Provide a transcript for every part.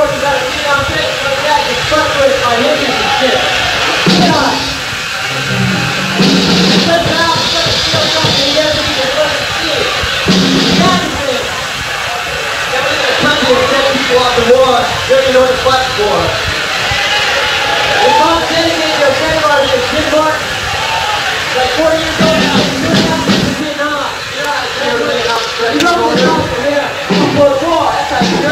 forward, you gotta lean on but that, gets front with by hitting and shit. Get on. Flip it out, flip it, feel something, you gotta be the fucking shit. That was gonna come here people off the war, you already know what for. If I'm dedicated to a friend of ours in like four years old, you know what the fuck's for, yeah. For a war, that's how you.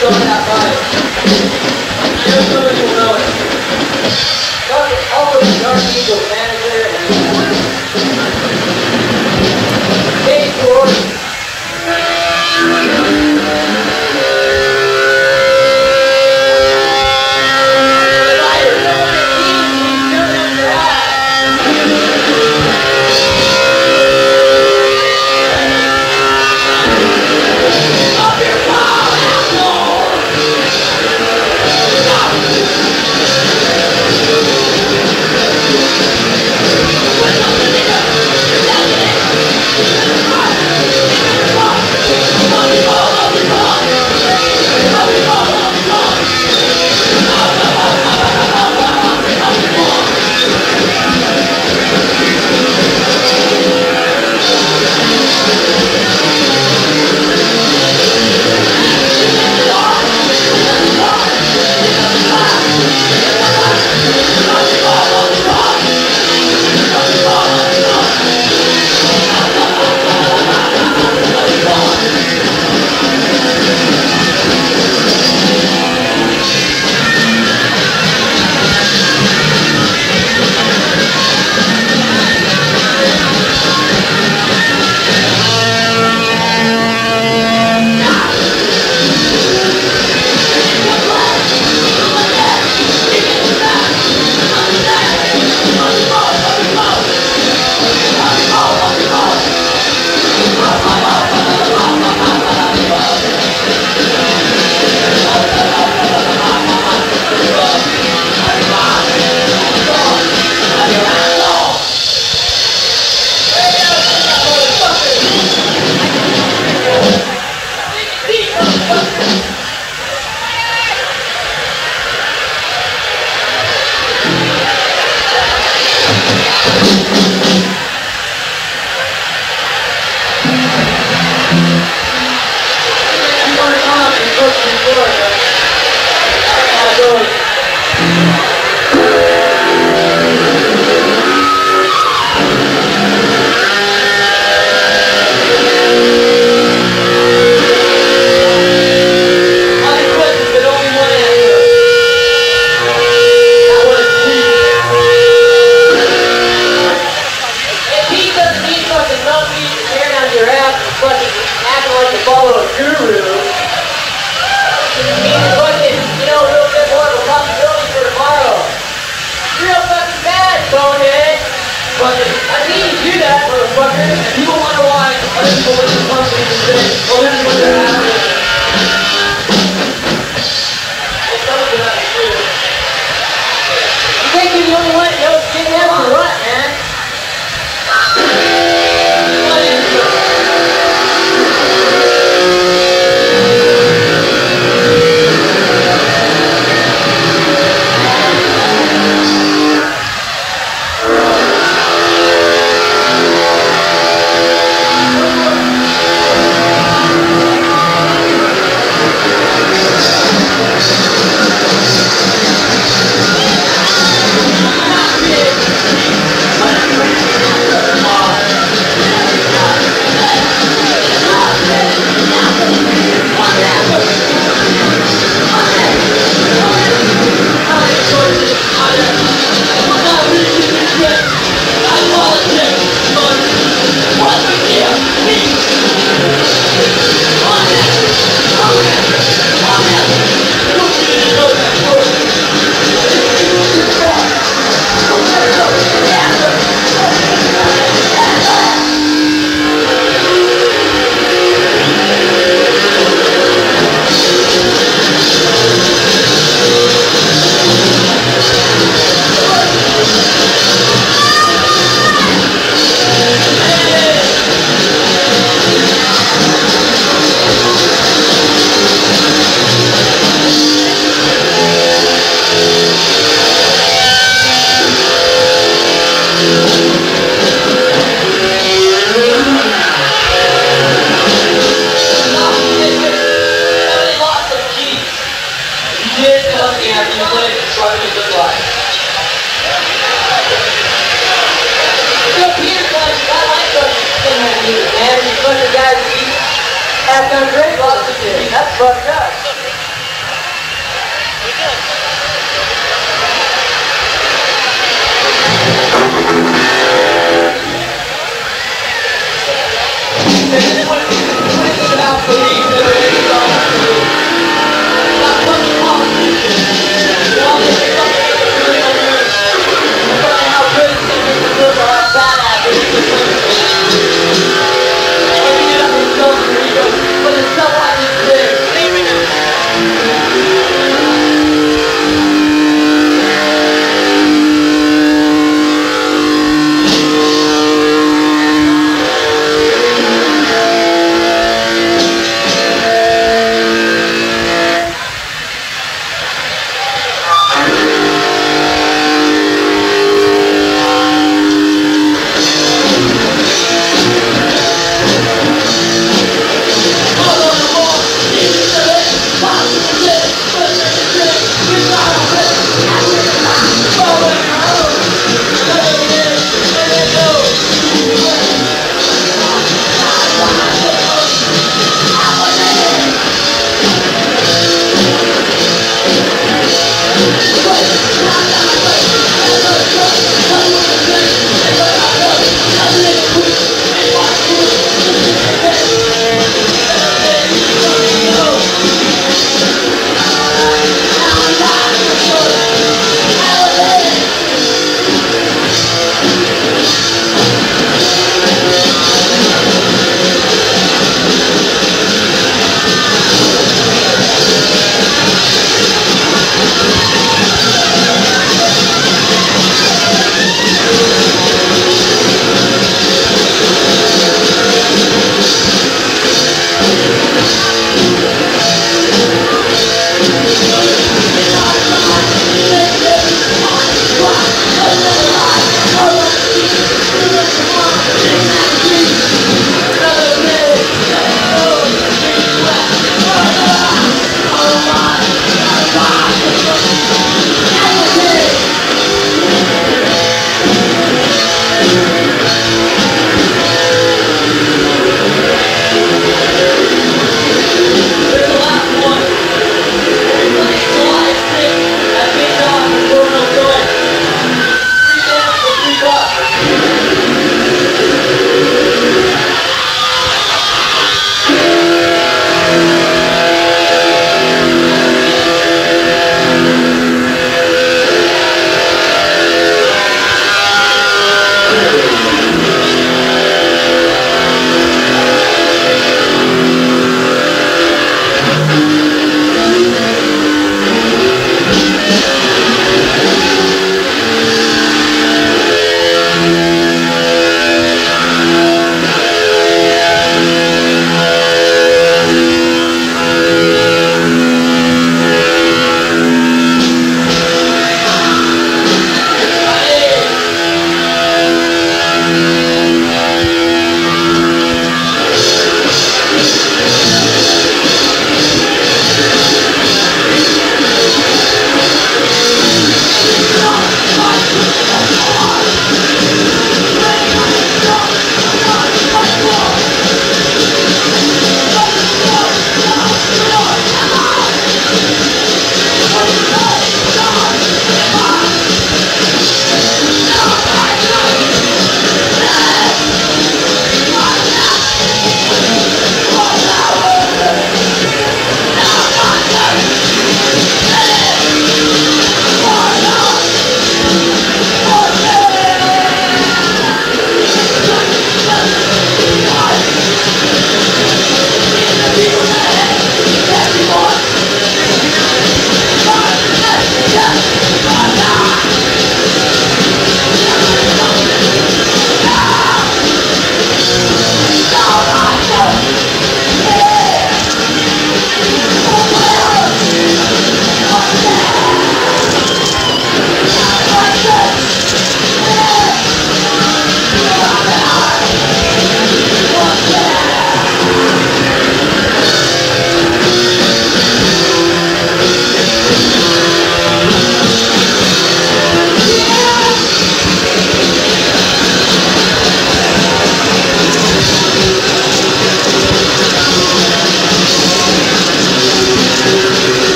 toda la paz.